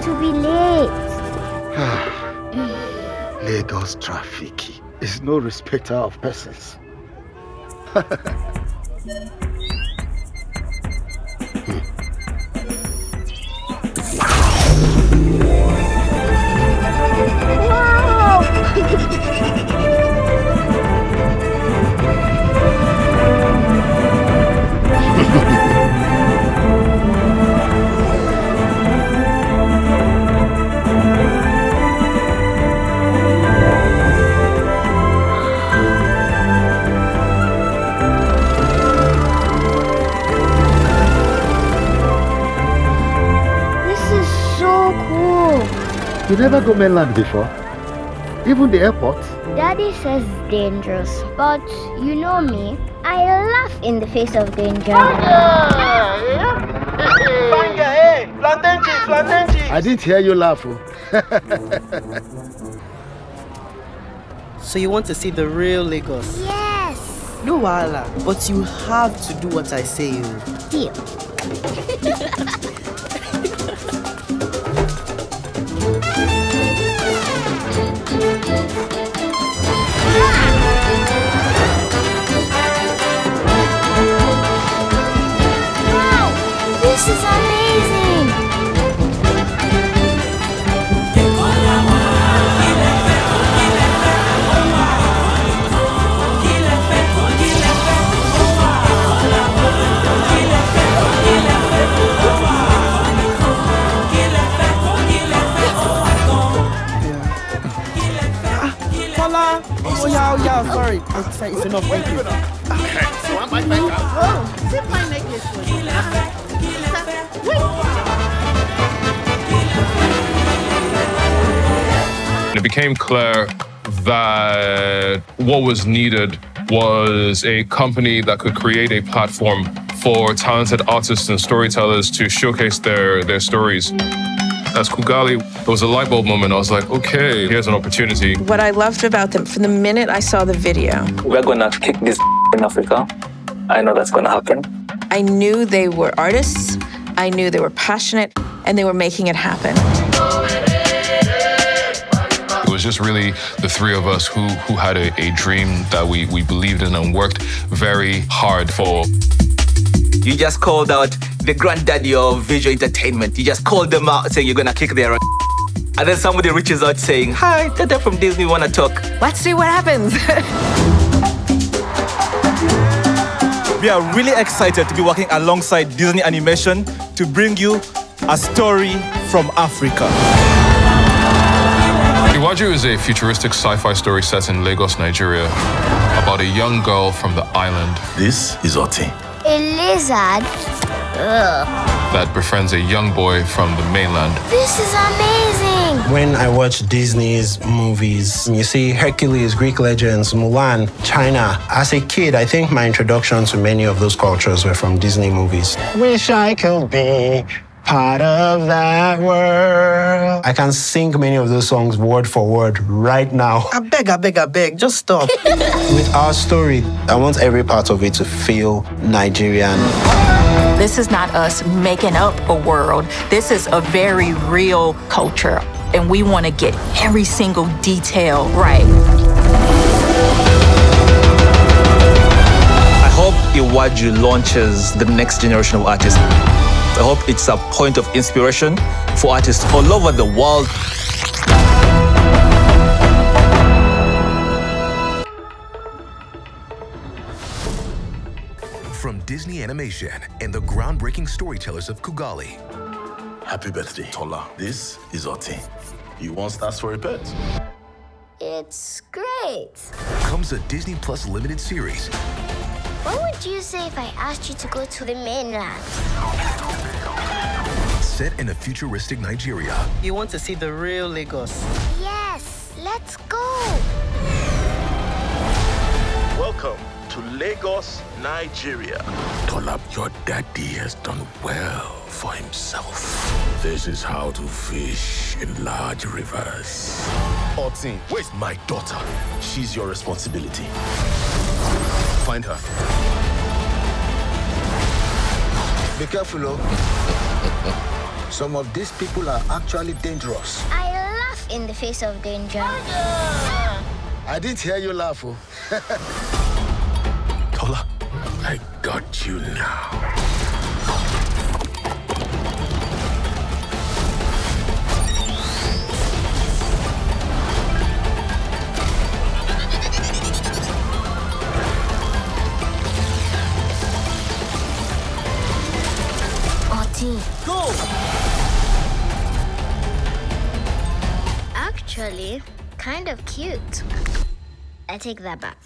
going to be late. Lagos traffic is no respecter of persons. You never go mainland before? Even the airport? Daddy says it's dangerous, but you know me. I laugh in the face of danger. I didn't hear you laugh. oh. So you want to see the real Lagos? Yes. No wahala, but you have to do what I say. Deal. Oh sorry. I'm sorry, it's enough, thank you. It became clear that what was needed was a company that could create a platform for talented artists and storytellers to showcase their, their stories. As Kugali, it was a light bulb moment. I was like, okay, here's an opportunity. What I loved about them from the minute I saw the video, We're gonna kick this in Africa. I know that's gonna happen. I knew they were artists, I knew they were passionate, and they were making it happen. It was just really the three of us who, who had a, a dream that we, we believed in and worked very hard for. You just called out the granddaddy of visual entertainment. You just called them out saying you're gonna kick their ass. and then somebody reaches out saying, Hi, Dada from Disney wanna talk. Let's see what happens. We are really excited to be working alongside Disney Animation to bring you a story from Africa. Iwaju is a futuristic sci-fi story set in Lagos, Nigeria, about a young girl from the island This is Otin. A lizard? Ugh. that befriends a young boy from the mainland. This is amazing. When I watch Disney's movies, you see Hercules, Greek legends, Mulan, China. As a kid, I think my introduction to many of those cultures were from Disney movies. Wish I could be part of that world. I can sing many of those songs word for word right now. I beg, I beg, I beg, just stop. With our story, I want every part of it to feel Nigerian. this is not us making up a world. This is a very real culture, and we want to get every single detail right. I hope Iwaju launches the next generation of artists. I hope it's a point of inspiration for artists all over the world. From Disney Animation and the groundbreaking storytellers of Kugali. Happy birthday, Tola. This is Otin. You want stars for a pet? It's great. Comes a Disney Plus limited series What would you say if I asked you to go to the mainland? Set in a futuristic Nigeria. You want to see the real Lagos? Yes, let's go. Welcome to Lagos, Nigeria. Tola, your daddy has done well for himself. This is how to fish in large rivers. Otin, where's my daughter? She's your responsibility. Find her. Be careful, oh. Some of these people are actually dangerous. I laugh laugh in the face of danger. I didn't hear you laugh. Oh. Tola, I got you now. Otin, Go! actually, kind of cute. I take that back.